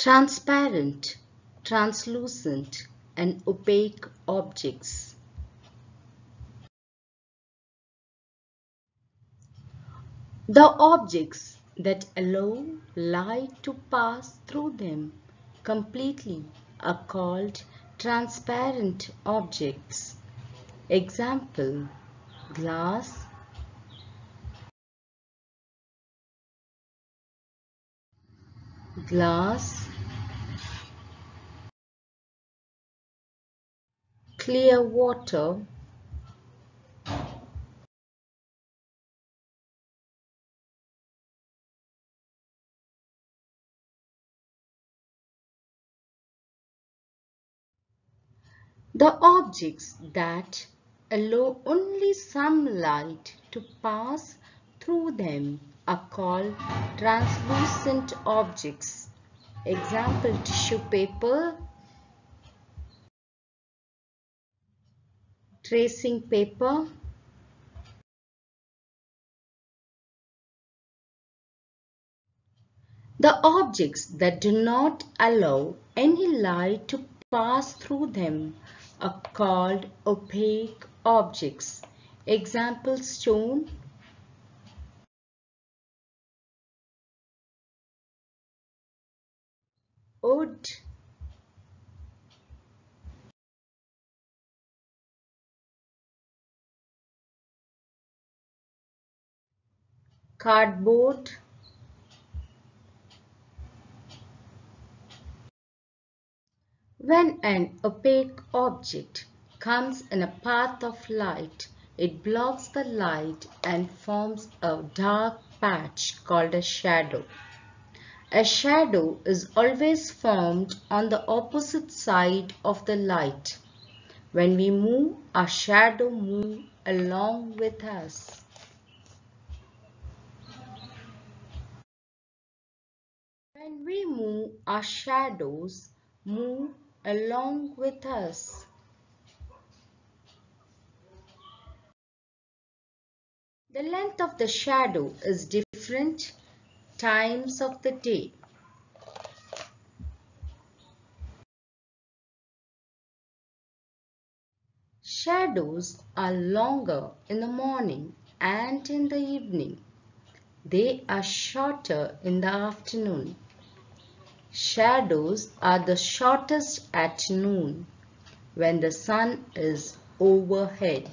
transparent, translucent and opaque objects. The objects that allow light to pass through them completely are called transparent objects. Example, glass, glass, clear water, The objects that allow only some light to pass through them are called translucent objects. Example tissue paper, tracing paper, The objects that do not allow any light to pass through them are called opaque objects. Example stone, wood, cardboard, When an opaque object comes in a path of light, it blocks the light and forms a dark patch called a shadow. A shadow is always formed on the opposite side of the light. When we move, our shadow moves along with us. When we move, our shadows move along with us. The length of the shadow is different times of the day. Shadows are longer in the morning and in the evening. They are shorter in the afternoon. Shadows are the shortest at noon when the sun is overhead.